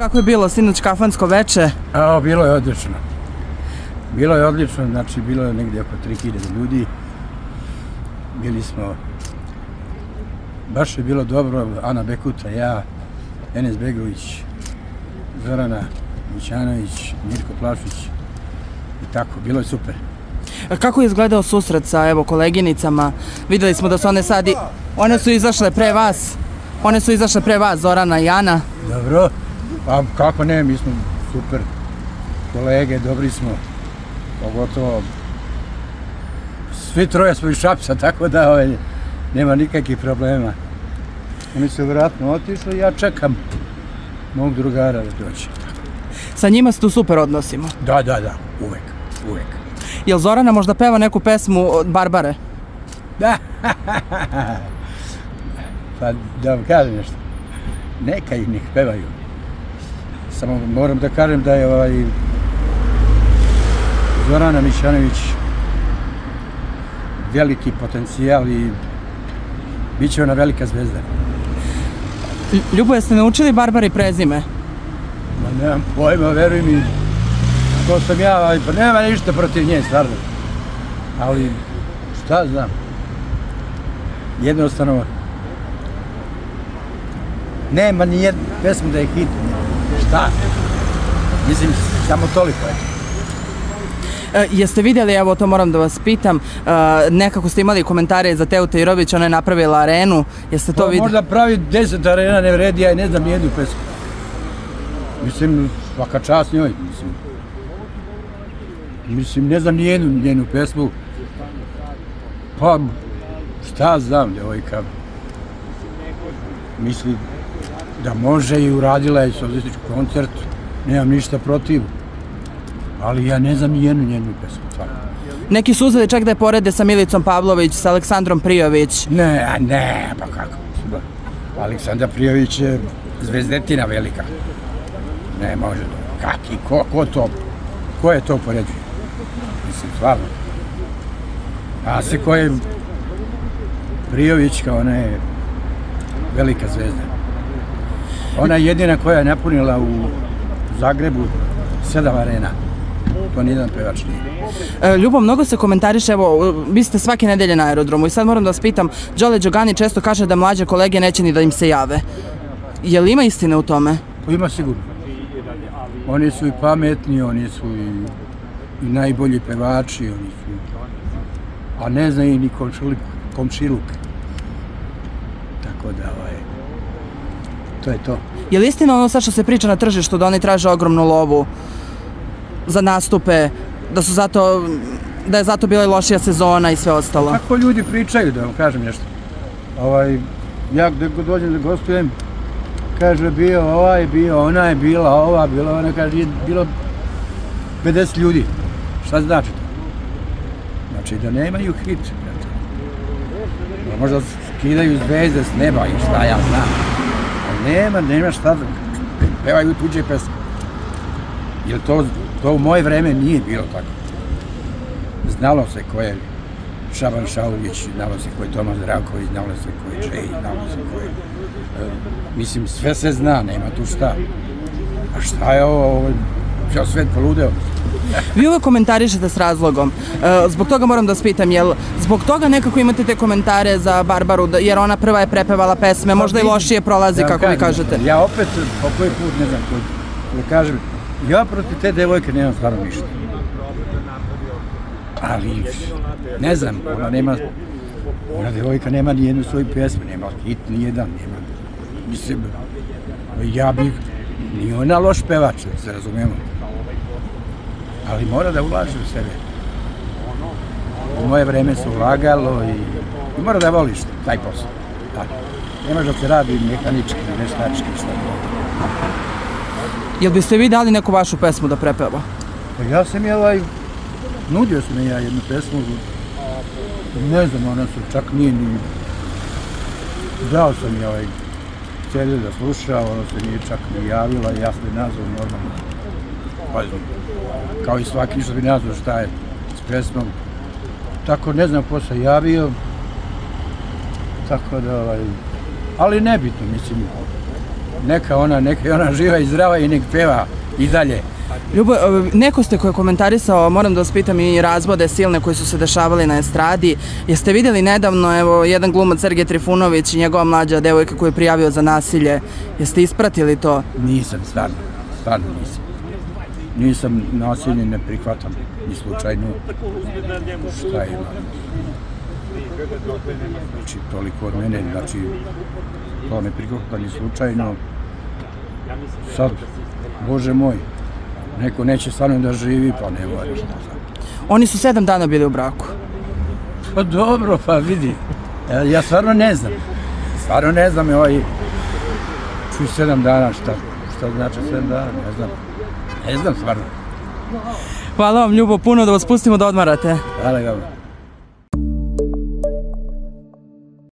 Kako je bilo sinoć kafansko veče? A, bilo je odlično. Bilo je odlično, znači bilo je negdje oko 3000 ljudi. Bili smo, baš je bilo dobro, Ana Bekuta, ja, Enes Begović, Zorana Mićanović, Mirko Plašić i tako, bilo je super. A Kako je izgledao susret sa evo koleginicama? Videli smo da su one sad i... One su izašle pre vas. One su izašle pre vas, Zorana i Ana. Dobro, pa kako ne, mi smo super kolege, dobri smo, pogotovo svi troje smo iz Šapsa, tako da ovaj, nema nikakvih problema. Oni su vjerojatno otišli, ja čekam mog drugara da dođe. Sa njima se tu super odnosimo. Da, da, da, uvek, uvek. Jel Zorana možda peva neku pesmu od Barbare? Da, pa da vam kažem nešto. Neka ih nek pevaju. Samo moram da kažem da je ovaj Zorana Mićanović veliki potencijal i bit će ona velika zvezda. Lj- Ljubo, jeste naučili Barbari prezime? Ma nemam pojma, veruj mi. To sam ja, ali pa nema ništa protiv nje, stvarno. Ali, šta znam. Jednostavno, nema ni jednu pesmu da je hit. Šta? Mislim, samo toliko je. E, jeste vidjeli, evo to moram da vas pitam, e, nekako ste imali komentare za Teu Tejrović, ona je napravila arenu, jeste to To vidjeli? možda pravi deset arena ne vredi, ja ne znam jednu pesmu. Mislim, svaka čast njoj, mislim. Mislim, ne znam ni jednu njenu pesmu. Pa, šta znam, devojka. Misli da može i uradila je solistički koncert, nemam ništa protiv. Ali ja ne znam jednu njenu pesmu, stvarno. Neki su uzeli čak da je porede sa Milicom Pavlović, sa Aleksandrom Prijović. Ne, a ne, pa kako. Aleksandar Prijović je zvezdetina velika. Ne može. Kaki, ko, ko to, ko je to poređuje? Mislim, stvarno. A se ko je Prijović kao ona je velika zvezda. Ona je jedina koja je napunila u Zagrebu sedam arena. To nijedan pevač nije. E, Ljubo, mnogo se komentariše, evo, vi ste svake nedelje na aerodromu i sad moram da vas pitam, Đole Đogani često kaže da mlađe kolege neće ni da im se jave. Je li ima istine u tome? Pa ima sigurno. Oni su i pametni, oni su i, i najbolji pevači, oni su... A ne znaju ni komšiluk, komšiluk. Tako da, ovaj, to je to. Je li istina ono sad što se priča na tržištu, da oni traže ogromnu lovu za nastupe, da su zato, da je zato bila i lošija sezona i sve ostalo? Tako ljudi pričaju, da vam kažem nešto. Ovaj, ja gde god dođem da gostujem, kaže bio ovaj, bio ona je bila ova, bila ona, kaže je bilo 50 ljudi. Šta znači to? Znači da nemaju hit, brate. Da Možda skidaju zvezde s neba i šta ja znam. Nema, nema šta da pevaju tuđe pesme. Jer to, to u moje vreme nije bilo tako. Znalo se ko je Šaban Šaulić, znalo se ko je Tomas Zdravković, znalo se ko je Čej, znalo se ko je... e, mislim, sve se zna, nema tu šta. A šta je ovo, ovo ceo svet poludeo. Vi uvek komentarišete s razlogom. E, zbog toga moram da vas pitam, jel zbog toga nekako imate te komentare za Barbaru, da- jer ona prva je prepevala pesme, možda i vidi, lošije prolazi, da kako vi kažete. Ja opet, po koji put, ne znam, koji, da kažem, ja protiv te devojke nemam stvarno ništa. Ali, ne znam, ona nema, ona devojka nema ni jednu svoju pjesmu, nema hit ni jedan, nema, mislim, ja bih, ni ona loš pevač, se razumijemo. Ali mora da ulaže u sebe. U moje vreme se ulagalo i, i mora da voliš taj posao. Da. Ne može da se radi mehanički, veštački, šta god. Jel biste vi dali neku vašu pesmu da prepeva? Pa ja sam je ovaj, nudio sam je ja jednu pesmu, ne znam, ona se čak nije ni, dao sam je ovaj, celje da sluša, ona se nije čak ni javila, ja sam je nazvao normalno, pa, kao i svaki što bi nazvao šta je s pesmom. Tako ne znam ko se javio, tako da, ovaj, ali nebitno, mislim, neka ona, neka ona živa i zdrava i nek peva i dalje. Ljubo, e, neko ste koji je komentarisao, moram da vas pitam i razvode silne koji su se dešavali na estradi. Jeste vidjeli nedavno, evo, jedan glumac Sergej Trifunović i njegova mlađa devojka koju je prijavio za nasilje. Jeste ispratili to? Nisam, stvarno, stvarno nisam. Nisam nasilje, ne prihvatam, ni slučajno. Šta ima? Znači, toliko od mene, znači, to ne prihvatam ni slučajno. Sad, Bože moj, neko neće sa mnom da živi, pa ne mora šta znam. Oni su sedam dana bili u braku. Pa dobro, pa vidi. Ja, ja stvarno ne znam. Stvarno ne znam, ovaj, čuj sedam dana, šta, šta znači sedam dana, ne znam. Ne znam stvarno. Hvala vam Ljubo puno da vas pustimo da odmarate. Hvala, Gabo.